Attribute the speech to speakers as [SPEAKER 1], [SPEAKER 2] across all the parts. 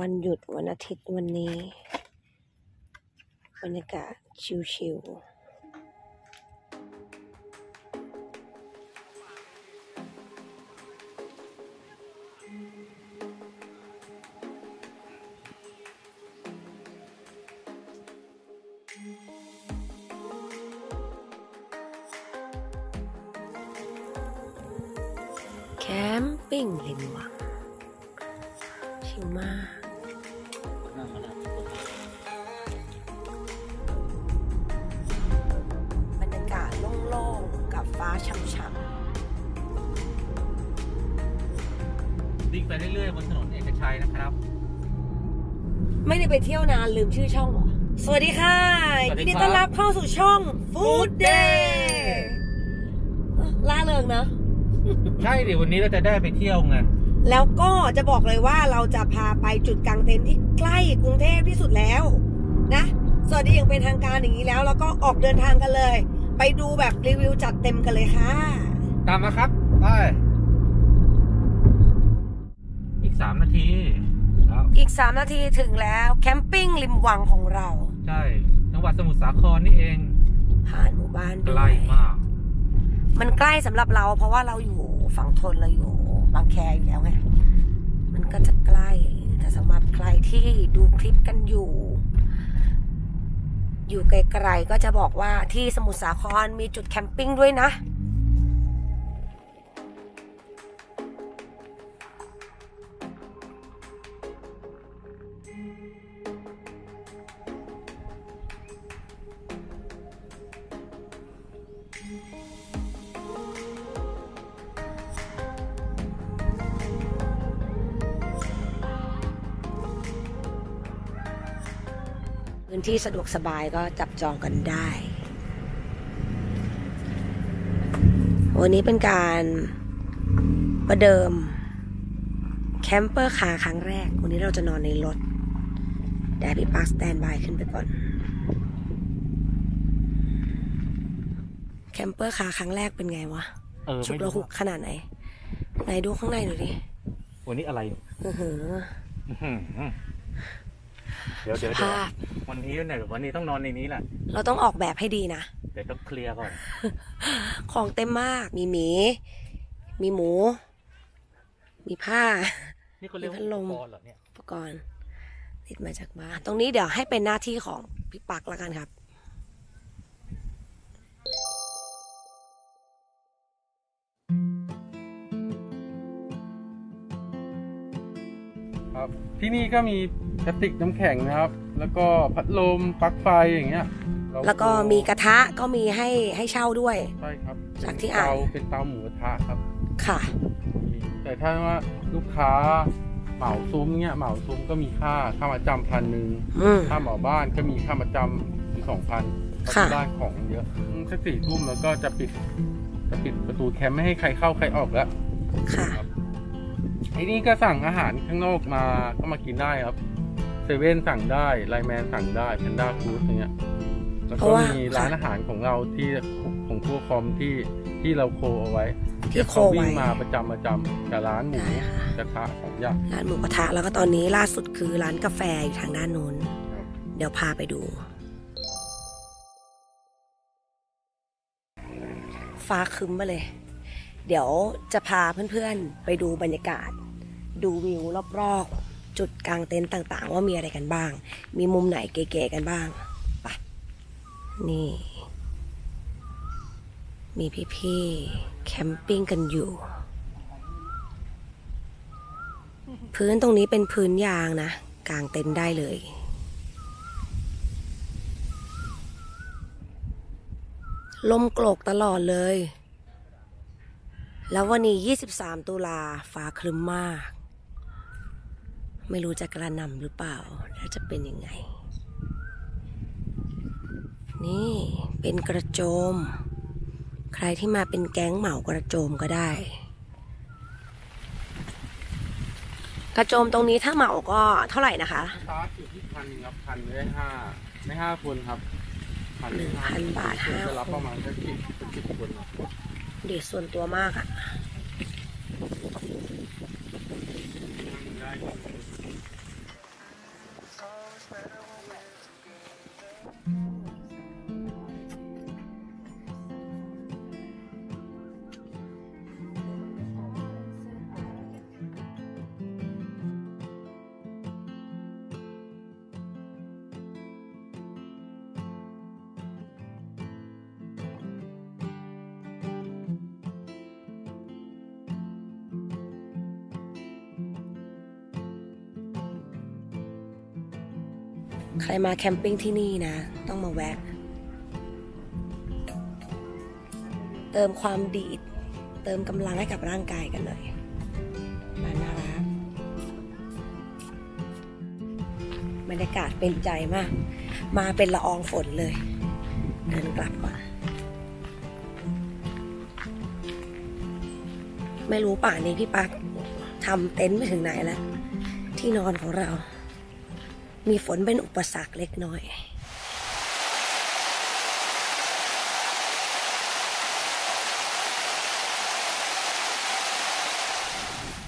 [SPEAKER 1] วันหยุดวันอาทิตย์วันนี้ บรรยากาศชิวๆแคมปิ้งริมวัง ๆกับฟ้าช่ำ
[SPEAKER 2] วิ่งไปเรื่อยๆบนถนนเอกชัยนะครับ
[SPEAKER 1] ๆไม่ได้ไปเที่ยวนานลืมชื่อช่องเหรอ สวัสดีค่ะ
[SPEAKER 2] สวัสดี
[SPEAKER 1] ยิน
[SPEAKER 2] ครับ
[SPEAKER 1] ดีต้อนรับเข้าสู่ช่อง Food Day ล่าเริงนะ
[SPEAKER 2] ใช่ดิวันนี้เราจะได้ไปเที่ยวไง
[SPEAKER 1] แล้วก็จะบอกเลยว่าเราจะพาไปจุดกลางเต็นท์ที่ใกล้กรุงเทพที่สุดแล้ว นะ สวัสดีอย่างเป็นทางการอย่างนี้แล้ว แล้วก็ออกเดินทางกันเลย ไปดูแบบรีวิวจัดเต็มกันเลยค่ะ
[SPEAKER 2] ตามมาครับ ไป อีกสามนาทีแล้ว
[SPEAKER 1] อีก 3 นาทีถึงแล้วแคมปิ้งริมวังของเรา
[SPEAKER 2] ใช่จังหวัดสมุทรสาครนี่เอง
[SPEAKER 1] ผ่านหมู่บ้าน
[SPEAKER 2] ใก
[SPEAKER 1] ด้ว
[SPEAKER 2] ล้
[SPEAKER 1] ย
[SPEAKER 2] มาก
[SPEAKER 1] มันใกล้สำหรับเรา เพราะว่าเราอยู่ฝั่งทนเราอยู่บางแคอยู่แล้วไง มันก็จะใกล้แต่สำหรับใครที่ดูคลิปกันอยู่ อยู่ไกลๆก็จะบอกว่าที่สมุทรสาครมีจุดแคมปิ้งด้วยนะ พื้นที่สะดวกสบายก็จับจองกันได้ วันนี้เป็นการประเดิมแคมเปอร์คาร์ครั้งแรก วันนี้เราจะนอนในรถเดี๋ยวให้พี่ปาร์คสแตนบายขึ้นไปก่อน แคมเปอร์คาร์ครั้งแรกเป็นไงวะ
[SPEAKER 2] เออ
[SPEAKER 1] ฉุก
[SPEAKER 2] ไม่
[SPEAKER 1] ระ
[SPEAKER 2] รู้
[SPEAKER 1] หุกขนาดไหน ไหนดูข้างในหน่อยดิ
[SPEAKER 2] วันนี้อะไร
[SPEAKER 1] อื้อหือ
[SPEAKER 2] อื้อหือ เดี๋ยว
[SPEAKER 1] ส
[SPEAKER 2] เดี๋ยวเดี๋ยว
[SPEAKER 1] ภาพ
[SPEAKER 2] วันนี้เนี่ยวันนี้ต้องนอนในนี้แหละ
[SPEAKER 1] เราต้องออกแบบให้ดีนะ
[SPEAKER 2] เดี๋ยวต้องเคลียร์ก่อน
[SPEAKER 1] ของเต็มมาก มีหมี มีหมู มีผ้า
[SPEAKER 2] นี่เขาเรียกว่า
[SPEAKER 1] มีพัดลม
[SPEAKER 2] อุปกรณ์เหรอเนี่ย
[SPEAKER 1] อุปกรณ์ติดมาจากบ้าน ตรงนี้เดี๋ยวให้เป็นหน้าที่ของพี่ปักแล้วกันครับ
[SPEAKER 3] ที่นี่ก็มีกระติกน้ำแข็งนะครับ แล้วก็พัดลมปลั๊กไฟอย่างเงี้ยเรา
[SPEAKER 1] แล้วก็มีกระทะก็มีให้ให้เช่าด้วย
[SPEAKER 3] ใช่ครับ
[SPEAKER 1] จากที่อ่าน
[SPEAKER 3] เตาเป็นเตาหมูกระทะครับ
[SPEAKER 1] ค่ะ
[SPEAKER 3] แต่ถ้าว่าลูกค้าเหมาซุ้มเงี้ยเหมาซุ้มก็มีค่าค่ามาจำพันหนึ่ง
[SPEAKER 1] อืม
[SPEAKER 3] ค่าเหมาบ้านก็มีค่ามาจำสองพันเพราะ
[SPEAKER 1] ค่ะ
[SPEAKER 3] ที่บ้านของมันเยอะอืมสักสี่ทุ่มแล้วก็จะปิดจะปิดประตูแคมป์ไม่ให้ใครเข้าใครออกแล้ว
[SPEAKER 1] ค่ะ
[SPEAKER 3] ไอ้นี่ก็สั่งอาหารข้างนอกมาก็มากินได้ครับเซเว่นสั่งได้ไลแมนสั่งได้แพนด้าฟู้ดอย่างเงี้ยแล้ว
[SPEAKER 1] เพ
[SPEAKER 3] ก็
[SPEAKER 1] ราะว่า
[SPEAKER 3] มีร้านอาหารของเราที่ของทั่วคอมที่ที่เราโคเอาไว้
[SPEAKER 1] ที่โค
[SPEAKER 3] เขาวิ่
[SPEAKER 1] ไว้
[SPEAKER 3] งมาประจำประจำกับร้านหมู
[SPEAKER 1] ได้ค่ะ
[SPEAKER 3] กระทะสองอย่าง
[SPEAKER 1] ร้านหมูกระทะแล้วก็ตอนนี้ล่าสุดคือร้านกาแฟอยู่ทางด้านนู้น
[SPEAKER 3] ครับ
[SPEAKER 1] เดี๋ยวพาไปดู ฟ้าครึ้มมาเลย เดี๋ยวจะพาเพื่อนๆไปดูบรรยากาศ ดูวิวรอบๆ จุดกลางเต็นท์ต่างๆ ว่ามีอะไรกันบ้าง มีมุมไหนเก๋ๆกันบ้างไปนี่ มีพี่ๆแคมปิ้งกันอยู่ พื้นตรงนี้เป็นพื้นยางนะกางเต็นท์ได้เลยลมโกรกตลอดเลย แล้ววันนี้ 23 ตุลาฟ้าครึ้มมาก ไม่รู้จะกระหน่ำหรือเปล่า แล้วจะเป็นยังไง นี่เป็นกระโจม ใครที่มาเป็นแก๊งเหมากระโจมก็ได้ กระโจมตรงนี้ถ้าเหมาก็เท่าไหร่นะคะ
[SPEAKER 3] สตาร์ทอยู่ที่พันครับพันไม่ได้ห้าไม่ห้าคนครับ
[SPEAKER 1] หนึ่งพันบาทห้า
[SPEAKER 3] จะรับ
[SPEAKER 1] คน
[SPEAKER 3] ประมาณแค่สิบสิบคน
[SPEAKER 1] เด็ดส่วนตัวมากอะ
[SPEAKER 3] ไใค
[SPEAKER 1] รมาแคมปิ้งที่นี่นะ ต้องมาแวะ เติมความดีด เติมกำลังให้กับร่างกายกันหน่อยมาน่ารักบรรยากาศเป็นใจมาก มาเป็นละอองฝนเลย เดินกลับก่อนไม่รู้ป่านนี้พี่ปักทำเต็นท์ไปถึงไหนแล้ว ที่นอนของเรา มีฝนเป็นอุปสรรคเล็กน้อย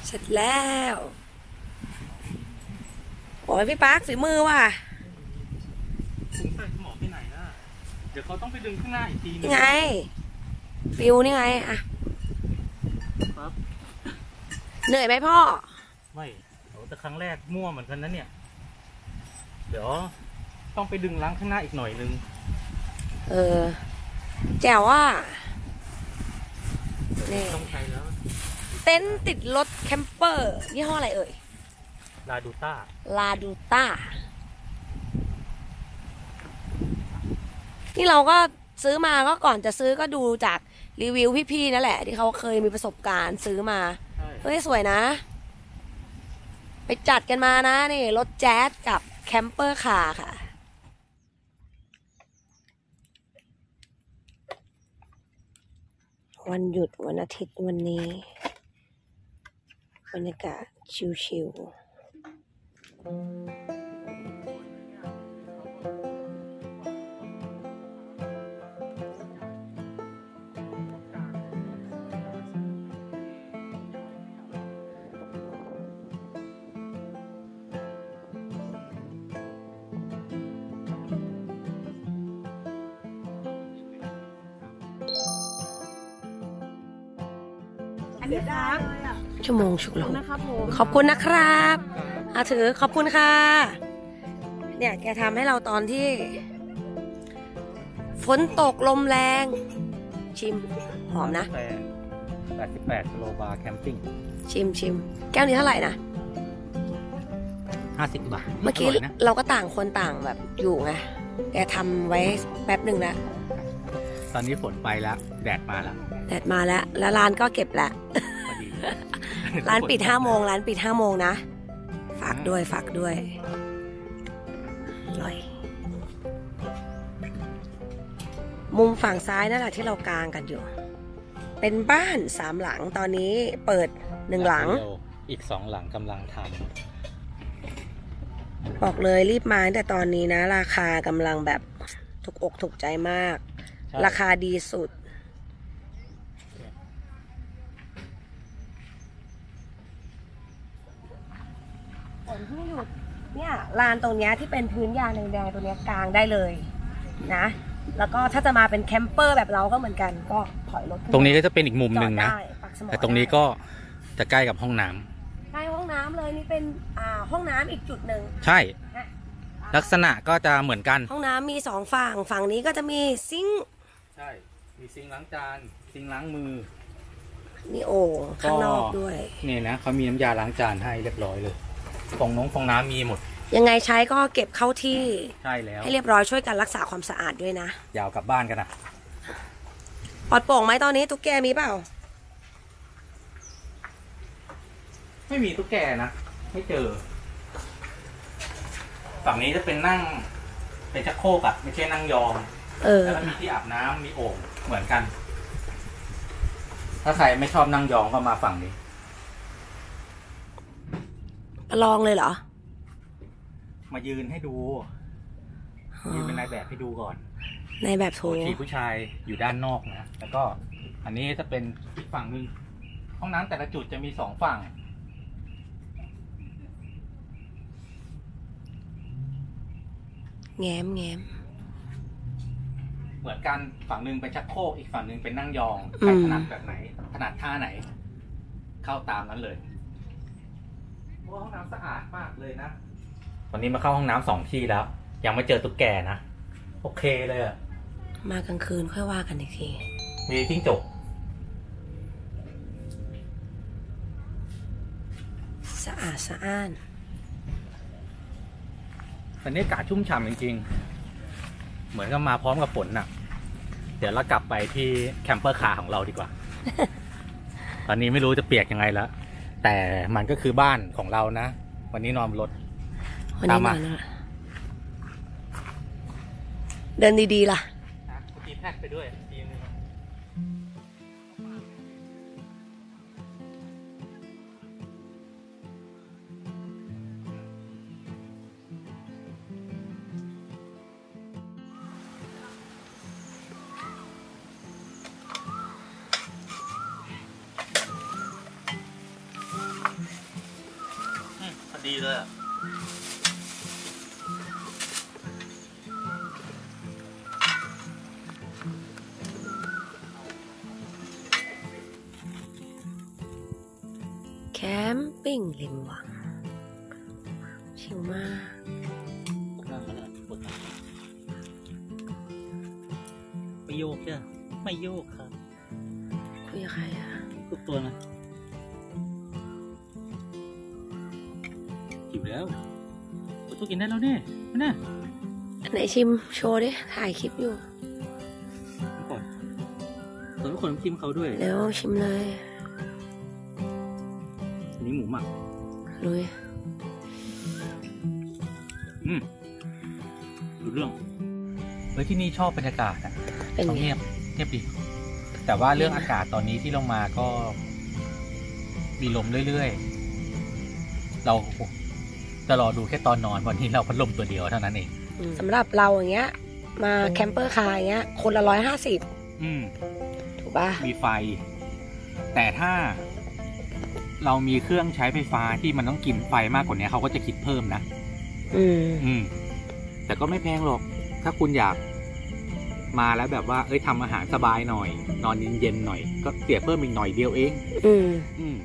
[SPEAKER 1] เสร็จแล้วโอ้ยพี่ปักฝีมือว่ะ
[SPEAKER 2] คุณใส่หมอไปไหนอะเดี๋ยวเขาต้องไปดึงข้างหน้าอีกทีนึ
[SPEAKER 1] นี่ไง ฟิวนี่ไงอะ
[SPEAKER 2] ครับ
[SPEAKER 1] เหนื่อยไหมพ่อ
[SPEAKER 2] ไม่โอ้แต่ครั้งแรกมั่วเหมือนกันนะเนี่ย เดี๋ยว ต้องไปดึงล้างข้างหน้าอีกหน่อยนึง
[SPEAKER 1] เออ แจ๋วว่านี่
[SPEAKER 2] ต้องใช้แล้ว
[SPEAKER 1] เต็นท์ติดรถแคมเปอร์ ยี่ห้ออะไรเอ่ย
[SPEAKER 2] ลาดูต้า
[SPEAKER 1] ลาดูต้า นี่เราก็ซื้อมาก็ก่อนจะซื้อก็ดูจากรีวิวพี่ๆนั่นแหละ ที่เขาเคยมีประสบการณ์ซื้อมา
[SPEAKER 2] ใช่
[SPEAKER 1] เฮ้ย สวยนะ ไปจัดกันมานะ นี่รถแจ๊สกับ camper car ค่ะ วันหยุดวันอาทิตย์วันนี้ บรรยากาศ chill ๆ อันนี้ครับ ชั่วโมงฉุกละหุก
[SPEAKER 4] นะครับผม
[SPEAKER 1] ขอบคุณนะครับอาถือขอบคุณค่ะ เนี่ยแกทำให้เราตอนที่ ฝนตกลมแรง ชิม หอมนะ
[SPEAKER 2] แปด88กิโลบาร์แคมปิ้ง
[SPEAKER 1] ชิมชิมแก้วนี้เท่าไหร่นะ
[SPEAKER 2] 50 บาท
[SPEAKER 1] เมื่อกี้
[SPEAKER 2] ร่ยนะ
[SPEAKER 1] เราก็ต่างคนต่างแบบอยู่ไงแกทำไว้แป๊บหนึ่งแล้ว
[SPEAKER 2] ตอนนี้ฝนไปแล้ว แดดมาแล้ว
[SPEAKER 1] แดดมาแล้ว แล้วร้านก็เก็บแล้ว
[SPEAKER 2] พอดี
[SPEAKER 1] ร้านปิดห้าโมงร้านปิดห้าโมงนะ ฝากด้วยฝากด้วยอร่อย มุมฝั่งซ้ายนั่นแหละที่เรากางกันอยู่ เป็นบ้านสามหลังตอนนี้เปิดหนึ่งหลัง
[SPEAKER 2] เดียวอีกสองหลังกำลังท
[SPEAKER 1] บอกเลยรีบมาตั้งแต่ตอนนี้นะ ราคากำลังแบบถูกอกถูกใจมากำ
[SPEAKER 2] ใช่
[SPEAKER 1] ราคาดีสุด ฝนเพิ่งหยุดเนี่ยลานตรงเนี้ยที่เป็นพื้นยางแดงๆตรงเนี้ยกลางได้เลยนะ แล้วก็ถ้าจะมาเป็นแคมเปอร์แบบเราก็เหมือนกัน ก็ถอยรถขึ้
[SPEAKER 2] ตรงนี้ก็จะเป็นอีกมุม
[SPEAKER 1] จ
[SPEAKER 2] ห
[SPEAKER 1] อ
[SPEAKER 2] นึ่
[SPEAKER 1] ด
[SPEAKER 2] งนะ
[SPEAKER 1] ได้ปักสมอ
[SPEAKER 2] แต่ตรงนี้ก็จะใกล้กับห้องน้ำ
[SPEAKER 1] ใช่ห้องน้ำเลยนี่เป็นอ่าห้องน้ำอีกจุดหนึ่ง
[SPEAKER 2] ใช่
[SPEAKER 1] นะ
[SPEAKER 2] ลักษณะก็จะเหมือนกัน
[SPEAKER 1] ห้องน้ำมีสองฝั่งฝั่งนี้ก็จะมีซิงค์
[SPEAKER 2] ใช่ มีซิงค์ล้างจาน ซิงค์ล้างมือ
[SPEAKER 1] มีโอ่งข้างนอกด้วย
[SPEAKER 2] นี่นะเขามีน้ำยาล้างจานให้เรียบร้อยเลย ฟองน้องฟองน้ำมีหมด
[SPEAKER 1] ยังไงใช้ก็เก็บเข้าที่
[SPEAKER 2] ใช่แล้ว
[SPEAKER 1] ให้เรียบร้อยช่วยกันรักษาความสะอาดด้วยนะ
[SPEAKER 2] ยาวกลับบ้านกันนะ
[SPEAKER 1] ปลอดโปร่งไหมตอนนี้ตุ๊กแกมีเปล่า
[SPEAKER 2] ไม่มีตุ๊กแกนะ ไม่เจอ ฝั่งนี้จะเป็นนั่ง เป็นชักโครกอะไม่ใช่นั่งยอง
[SPEAKER 1] เออ
[SPEAKER 2] แล้วก็มีที่อาบน้ำมีโอ่งเหมือนกัน ถ้าใครไม่ชอบนั่งยองก็มาฝั่งนี้
[SPEAKER 1] ลองเลยเหรอ
[SPEAKER 2] มายืนให้ดู ยืนเป็นนายแบบให้ดูก่อน
[SPEAKER 1] ในแบบโถ
[SPEAKER 2] โอทีผู้ชายอยู่ด้านนอกนะ แล้วก็อันนี้จะเป็นอีกฝั่งหนึ่งห้องน้ำแต่ละจุดจะมีสองฝั่ง
[SPEAKER 1] แง้มแง้ม
[SPEAKER 2] เหมือนกันฝั่งหนึ่งเป็นชักโครกอีกฝั่งหนึ่งเป็นนั่งยอง
[SPEAKER 1] อื
[SPEAKER 2] ใคร
[SPEAKER 1] ม
[SPEAKER 2] ถนัดแบบไหนถนัดท่าไหน เข้าตามนั้นเลยเพราะว่าห้องน้ำสะอาดมากเลยนะวันนี้มาเข้าห้องน้ำสองที่แล้ว ยังไม่เจอตุ๊กแกนะโอเคเลยอะ
[SPEAKER 1] มากลางคืนค่อยว่ากันอีกที
[SPEAKER 2] มีจิ้งจก
[SPEAKER 1] สะอาดสะอ้าน
[SPEAKER 2] วันนี้อากาศชุ่มฉ่ำจริงๆ เหมือนกับมาพร้อมกับฝนน่ะ เดี๋ยวเรากลับไปที่ camper car ของเราดีกว่า ตอนนี้ไม่รู้จะเปียกยังไงแล้ว แต่มันก็คือบ้านของเรานะ วันนี้นอนบนรถ
[SPEAKER 1] วันนี้
[SPEAKER 2] ตาม
[SPEAKER 1] น
[SPEAKER 2] มา
[SPEAKER 1] อนแล้วเดินดีๆล่ะ
[SPEAKER 2] ตีแท็กไปด้วยทีนึง
[SPEAKER 1] แคมปิ้งริมวัง ชิลมาก
[SPEAKER 2] ไม่โยกใช่ไหมไม่โยกครับ
[SPEAKER 1] คุยกับใครอะ
[SPEAKER 2] ทุกตัวนะหิวแล้วตัวกินได้แล้วเนี่ยมาน่ะ
[SPEAKER 1] อันไหนชิมโชว์ดิ ถ่ายคลิปอยู่
[SPEAKER 2] ก่อนส่วนทุกคนชิมเขาด้วย
[SPEAKER 1] แล้วชิมเลย ลุย
[SPEAKER 2] อืมดูเรื่องเฮ้ยที่นี่ชอบบรรยากาศอะ
[SPEAKER 1] เป็น
[SPEAKER 2] เขา
[SPEAKER 1] ไง
[SPEAKER 2] เงียบเงียบดีแต่ว่าเรื่องอากาศตอนนี้ที่ลงมาก็ มีลมเรื่อยๆ เราจะรอดูแค่ตอนนอนวันนี้เราพัดลมตัวเดียวเท่านั้นเอง
[SPEAKER 1] สำหรับเราอย่างเงี้ย มา camper car อย่างเงี้ย คนละร้อยห้าสิบ
[SPEAKER 2] อืม
[SPEAKER 1] ถูกป่ะ
[SPEAKER 2] มีไฟ แต่ถ้า เรามีเครื่องใช้ไฟฟ้าที่มันต้องกินไฟมากกว่านี้เขาก็จะคิดเพิ่มนะ
[SPEAKER 1] อืม
[SPEAKER 2] อืม แต่ก็ไม่แพงหรอก ถ้าคุณอยากมาแล้วแบบว่า เอ้ยทำอาหารสบายหน่อย นอนเย็นๆหน่อย ก็เสียเพิ่มอีกหน่อยเดียวเอง
[SPEAKER 1] อืม
[SPEAKER 2] อืม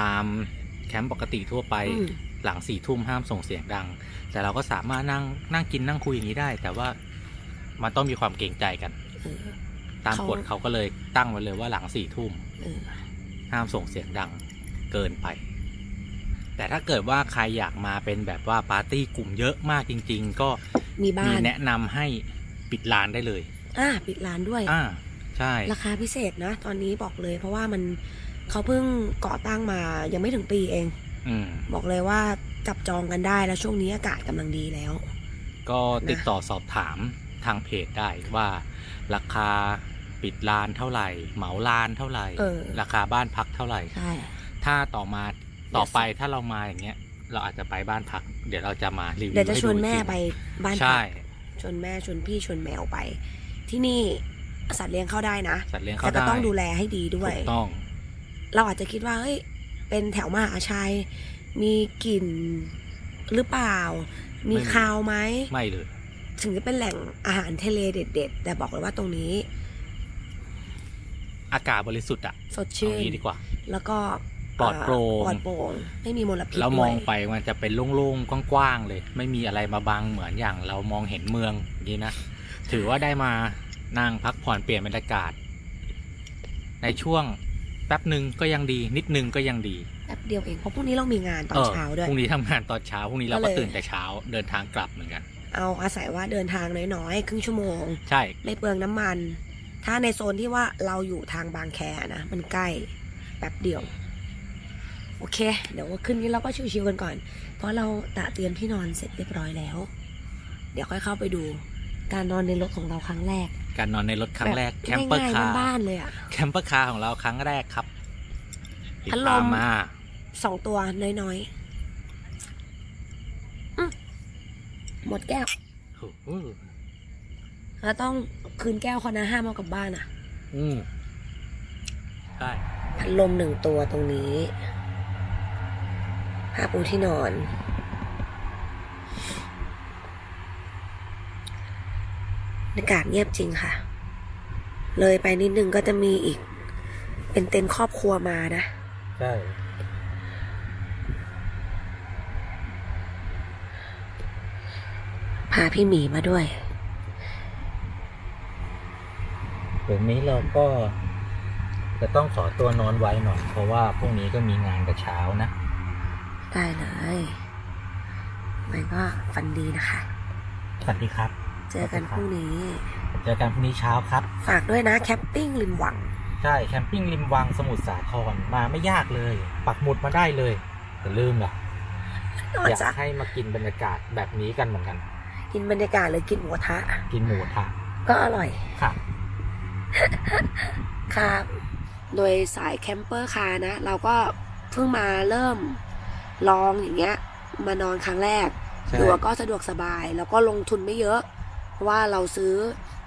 [SPEAKER 2] ตามแคมป์ปกติทั่วไป
[SPEAKER 1] อืม
[SPEAKER 2] หลังสี่ทุ่มห้ามส่งเสียงดัง แต่เราก็สามารถนั่งนั่งกินนั่งคุยอย่างนี้ได้ แต่ว่า มันต้องมีความเกรงใจกัน
[SPEAKER 1] เออ
[SPEAKER 2] ตาม
[SPEAKER 1] เขา
[SPEAKER 2] กฎเขาก็เลยตั้งไว้เลยว่าหลังสี่ทุ่ม
[SPEAKER 1] เออ
[SPEAKER 2] ห้ามส่งเสียงดังเกินไป แต่ถ้าเกิดว่าใครอยากมาเป็นแบบว่าปาร์ตี้กลุ่มเยอะมากจริง ๆ ก็
[SPEAKER 1] มีบ้า
[SPEAKER 2] มี
[SPEAKER 1] น
[SPEAKER 2] แนะนำให้ปิดร้านได้เลย
[SPEAKER 1] อ่า ปิดร้านด้วย
[SPEAKER 2] อ่าใช่
[SPEAKER 1] ราคาพิเศษนะ ตอนนี้บอกเลย เพราะว่ามันเขาเพิ่งก่อตั้งมายังไม่ถึงปีเอง
[SPEAKER 2] อืม
[SPEAKER 1] บอกเลยว่าจับจองกันได้แล้วช่วงนี้อากาศกำลังดีแล้ว
[SPEAKER 2] ก็ติดต่อสอบถาม ทางเพจได้ว่าราคาปิดร้านเท่าไหร่ เหมาร้านเท่าไหร่
[SPEAKER 1] เออ
[SPEAKER 2] ราคาบ้านพักเท่าไหร่
[SPEAKER 1] ใช่
[SPEAKER 2] ถ้าต่อมาต่อไปถ้าเรามาอย่างเงี้ย เราอาจจะไปบ้านพัก เดี๋ยวเราจะมารีวิว
[SPEAKER 1] เดี๋ยวจะ
[SPEAKER 2] ให้
[SPEAKER 1] ชวน
[SPEAKER 2] อีก
[SPEAKER 1] แม่
[SPEAKER 2] ที
[SPEAKER 1] ไปบ้าน
[SPEAKER 2] ใช่
[SPEAKER 1] พักชวนแม่ชวนพี่ชวนแมวไป ที่นี่สัตว์เลี้ยงเข้าได้นะ
[SPEAKER 2] สัตว์เลี้ยง
[SPEAKER 1] แต่
[SPEAKER 2] เขา
[SPEAKER 1] ก็
[SPEAKER 2] ได้
[SPEAKER 1] ต้องดูแลให้ดีด้วย
[SPEAKER 2] ถูกต้อง
[SPEAKER 1] เราอาจจะคิดว่าเฮ้ยเป็นแถวมหาชัยมีกลิ่นหรือเปล่า มี
[SPEAKER 2] ไม่มี
[SPEAKER 1] คาวไหม
[SPEAKER 2] ไม่เลย
[SPEAKER 1] ถึงจะเป็นแหล่งอาหารทะเลเด็ด ๆ แต่บอกเลยว่าตรงนี้
[SPEAKER 2] อากาศบริสุทธิ์อะ
[SPEAKER 1] สด
[SPEAKER 2] เอา
[SPEAKER 1] ชื่น
[SPEAKER 2] งี้ดีกว่า
[SPEAKER 1] แล้วก็
[SPEAKER 2] ปลอดโปร่ง
[SPEAKER 1] ปลอดโปร่งไม่มีมลพิษ
[SPEAKER 2] เราม
[SPEAKER 1] ด้ว
[SPEAKER 2] อยงไปมันจะเป็นโล่งๆกว้างๆเลย ไม่มีอะไรมาบังเหมือนอย่างเรามองเห็นเมืองอย่างนี้นะถือว่าได้มานั่งพักผ่อนเปลี่ยนบรรยากาศ ในช่วงแป๊บหนึ่งก็ยังดี นิดนึงก็ยังดี
[SPEAKER 1] แป๊บเดียวเองเพราะพรุ่งนี้เรามีงานตอนเช้าด้วย
[SPEAKER 2] พรุ่งนี้ทำงานตอนเช้าพรุ่งนี้เรา
[SPEAKER 1] ก็
[SPEAKER 2] ก็
[SPEAKER 1] เลย
[SPEAKER 2] ตื่นแต่เช้าเดินทางกลับเหมือนกัน
[SPEAKER 1] เอาอาศัยว่าเดินทางน้อยๆ ครึ่งชั่วโมง
[SPEAKER 2] ใช่
[SPEAKER 1] ไม่เปลืองน้ำมัน ถ้าในโซนที่ว่าเราอยู่ทางบางแคนะ มันใกล้แป๊บเดียว โอเค เดี๋ยวคืนนี้เราก็ chill ๆกันก่อน เพราะเราตะเตรียมที่นอนเสร็จเรียบร้อยแล้ว เดี๋ยวค่อยเข้าไปดู การนอนในรถของเราครั้งแรก
[SPEAKER 2] การนอนในรถครั้งแรก
[SPEAKER 1] บบ
[SPEAKER 2] camper car
[SPEAKER 1] ง่ายๆบ้านๆเลยอะ
[SPEAKER 2] camper car ของเราครั้งแรกครับติด
[SPEAKER 1] พัดลม
[SPEAKER 2] ตามมา
[SPEAKER 1] สองตัวน้อยๆอืม หมดแก้ว
[SPEAKER 2] โอ้โห
[SPEAKER 1] แล้วต้องคืนแก้วเขานะห้ามเอากลับบ้านอะ
[SPEAKER 2] อืมใช่
[SPEAKER 1] พัดลมหนึ่งตัวตรงนี้ผ้าปูที่นอนบรรยากาศเงียบจริงค่ะ เลยไปนิดนึงก็จะมีอีก เป็นเต็นท์ครอบครัวมานะ
[SPEAKER 2] ใช่
[SPEAKER 1] พาพี่หมีมาด้วย
[SPEAKER 2] เดี๋ยวนี้เราก็จะต้องขอตัวนอนไว้หน่อย เพราะว่าพรุ่งนี้ก็มีงานกับเช้านะ
[SPEAKER 1] ได้เลยมันก็ฟันดีนะคะ
[SPEAKER 2] สวัสดีครับ
[SPEAKER 1] เจอกันพรุ่งนี้
[SPEAKER 2] เจอกันพรุ่งนี้เช้าครับ
[SPEAKER 1] ฝากด้วยนะแคมปิ้งริมวัง
[SPEAKER 2] ใช่แคมปิ้งริมวังสมุทรสาครมาไม่ยากเลย ปักหมุดมาได้เลยอย่าลืมล่ะ
[SPEAKER 1] นอก
[SPEAKER 2] จาก
[SPEAKER 1] อยาก
[SPEAKER 2] ให้มากินบรรยากาศแบบนี้กันเหมือนกัน
[SPEAKER 1] กินบรรยากาศหรือกินหมูกระทะ
[SPEAKER 2] กินหมูกระทะ
[SPEAKER 1] ก็อร่อย
[SPEAKER 2] ค่ะ
[SPEAKER 1] ครับ โดยสาย camper car นะ เราก็เพิ่งมาเริ่มลองอย่างเงี้ย มานอนครั้งแรก
[SPEAKER 2] ใช่
[SPEAKER 1] ถือว่าก็สะดวกสบาย แล้วก็ลงทุนไม่เยอะ เพราะว่าเราซื้อ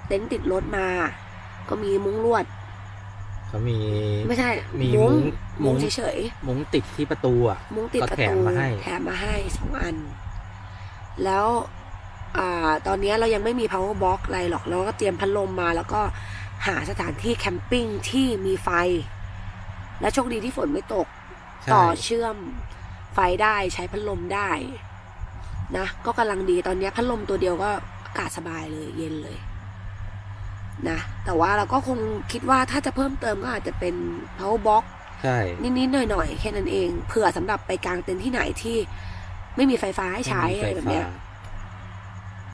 [SPEAKER 1] เต็นท์ติดรถมา ก็มีมุ้งลวด
[SPEAKER 2] เขามี
[SPEAKER 1] ไม่ใช่
[SPEAKER 2] มี
[SPEAKER 1] มุ้ง
[SPEAKER 2] มุ้
[SPEAKER 1] มุ้
[SPEAKER 2] ง
[SPEAKER 1] งเฉย
[SPEAKER 2] มุ้งติดที่ประตูอะ
[SPEAKER 1] ๆมุ้งติด
[SPEAKER 2] ก็
[SPEAKER 1] ประ
[SPEAKER 2] แถม
[SPEAKER 1] ตู
[SPEAKER 2] มาให้
[SPEAKER 1] แถมมาให้สองอัน แล้วอ่า ตอนนี้เรายังไม่มี power box อะไรหรอก เราก็เตรียมพัดลมมาแล้วก็หาสถานที่แคมปิ้งที่มีไฟ และโชคดีที่ฝนไม่ตก
[SPEAKER 2] ใช่
[SPEAKER 1] ต่อเชื่อมไฟได้ใช้พัดลมได้นะก็กำลังดีตอนนี้พัดลมตัวเดียวก็อากาศสบายเลย เย็นเลยนะแต่ว่าเราก็คงคิดว่าถ้าจะเพิ่มเติมก็อาจจะเป็น power box
[SPEAKER 2] ใช่
[SPEAKER 1] นิดๆหน่อยๆแค่นั้นเองเผื่อสำหรับไปกลางเต็นท์ที่ไหนที่ไม่มีไฟฟ้าให้ใช้อะไรแบบเนี้ย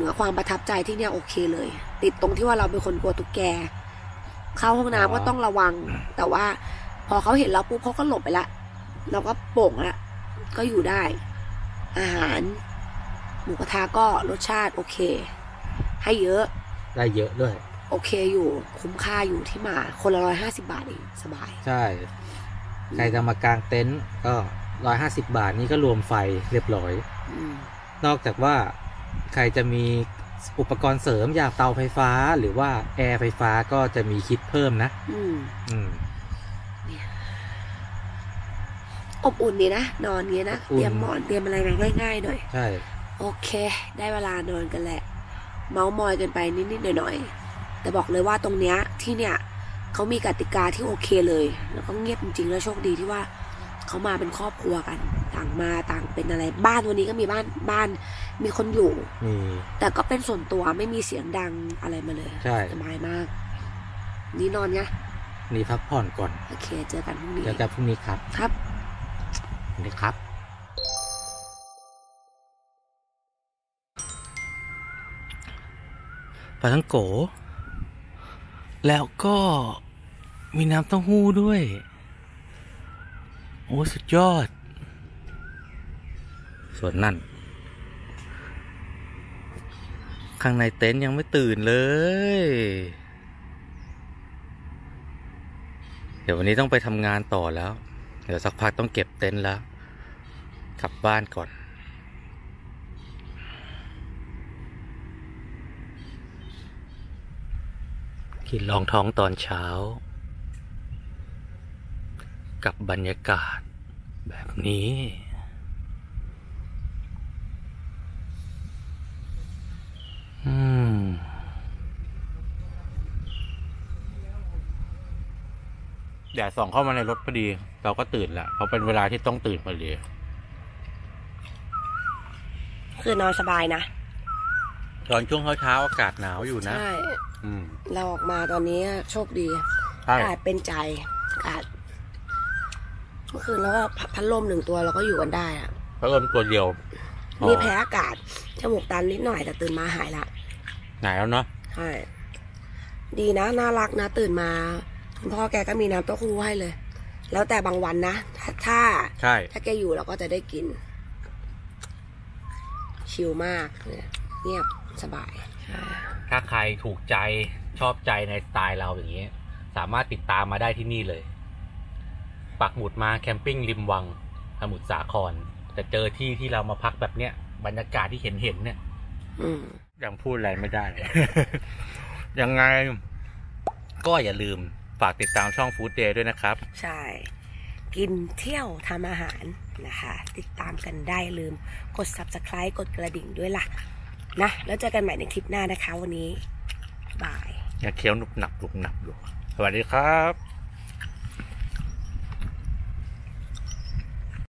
[SPEAKER 1] เหนือความประทับใจที่เนี่ยโอเคเลย ติดตรงที่ว่าเราเป็นคนกลัวตุ๊กแก เข้าห้องน้ำก็ต้องระวัง แต่ว่าพอเขาเห็นเราปุ๊บเขาก็หลบไปละเราก็โป่งละก็อยู่ได้ อาหาร หมูกระทะก็รสชาติโอเค ให้เยอะ
[SPEAKER 2] ได้เยอะด้วย
[SPEAKER 1] โอเคอยู่คุ้มค่าอยู่ที่มา คนละร้อยห้าสิบาทเองสบาย
[SPEAKER 2] ใช่ใครจะมากางเต็นท์ก็ร้อยห้าสิบาทนี่ก็รวมไฟเรียบร้อย
[SPEAKER 1] อืม
[SPEAKER 2] นอกจากว่า ใครจะมีอุปกรณ์เสริมอย่างเตาไฟฟ้าหรือว่าแอร์ไฟฟ้าก็จะมีคิดเพิ่มนะ
[SPEAKER 1] อืม
[SPEAKER 2] อืม
[SPEAKER 1] อบอุ่นดีนะ นอนเงี้ยนะ
[SPEAKER 2] อบอุ่น
[SPEAKER 1] เตรียมหมอนเตรียมอะไรมาง่ายๆหน่อย
[SPEAKER 2] ใช่
[SPEAKER 1] โอเค ได้เวลานอนกันแหละ เมาส์มอยกันไปนิดๆหน่อยๆแต่บอกเลยว่าตรงเนี้ยที่เนี่ยเขามีกติกาที่โอเคเลย แล้วก็เงียบจริงๆแล้วโชคดีที่ว่าเขามาเป็นครอบครัวกัน ต่างมาต่างเป็นอะไรบ้านวันนี้ก็มีบ้านบ้าน มีคนอยู่
[SPEAKER 2] มี
[SPEAKER 1] แต่ก็เป็นส่วนตัวไม่มีเสียงดังอะไรมาเลย
[SPEAKER 2] ใช่
[SPEAKER 1] สบายมาก นี่นอนไง
[SPEAKER 2] นี่พักผ่อนก่อน
[SPEAKER 1] โอเค เจอกันพรุ่งนี้
[SPEAKER 2] เจอกันพรุ่งนี้ครับ
[SPEAKER 1] ครับ
[SPEAKER 2] สวัสดีครับปลาทั้งโก แล้วก็มีน้ำเต้าหู้ด้วย โอ้ สุดยอด ส่วนนั่น ข้างในเต็นท์ยังไม่ตื่นเลย เดี๋ยววันนี้ต้องไปทำงานต่อแล้ว เดี๋ยวสักพักต้องเก็บเต็นท์แล้ว กลับบ้านก่อนกินรองท้องตอนเช้า กับบรรยากาศแบบนี้ อืมแดดส่องเข้ามาในรถพอดี เราก็ตื่นแล้วเพราะเป็นเวลาที่ต้องตื่นพอดี
[SPEAKER 1] คือนอนสบายนะ
[SPEAKER 2] ตอนช่วงเช้าๆอากาศหนาวอยู่นะ
[SPEAKER 1] ใช่
[SPEAKER 2] อืม
[SPEAKER 1] เราออกมาตอนนี้โชคดี
[SPEAKER 2] ใช่
[SPEAKER 1] อากาศเป็นใจอากาศเมื่อคืนแล้วก็พัดลมหนึ่งตัวเราก็อยู่กันได้อะ
[SPEAKER 2] พัดลมตัวเดียว พอ
[SPEAKER 1] มีแพ้อากาศจมูกตันนิดหน่อยแต่ตื่นมาหายละ
[SPEAKER 2] หนาวแล้วเนาะ
[SPEAKER 1] ใช่ดีนะน่ารักนะ ตื่นมาคุณพ่อแกก็มีน้ำเต้าหู้ให้เลย แล้วแต่บางวันนะถ้าถ้า
[SPEAKER 2] ใช่
[SPEAKER 1] ถ้าแกอยู่เราก็จะได้กิน ชิลมากเนี่ยเงียบสบายใช่
[SPEAKER 2] ถ้าใครถูกใจชอบใจในสไตล์เราอย่างนี้ สามารถติดตามมาได้ที่นี่เลย ปักหมุดมาแคมปิ้งริมวังสมุทรสาคร จะเจอที่ที่เรามาพักแบบเนี้ยบรรยากาศที่เห็นเห็นๆเนี่ย
[SPEAKER 1] อืม
[SPEAKER 2] ยังพูดอะไรไม่ได้ยังไง ก็อย่าลืมฝากติดตามช่องฟู้ดเดย์ด้วยนะครับ
[SPEAKER 1] ใช่ กินเที่ยวทำอาหารนะคะ ติดตามกันได้ลืมกด subscribe กดกระดิ่งด้วยล่ะ นะ แล้วเจอกันใหม่ในคลิปหน้านะคะวันนี้ บาย
[SPEAKER 2] อย่าเคี้ยวหนุบหนับหนุบหนับอยู่สวัสดีครับ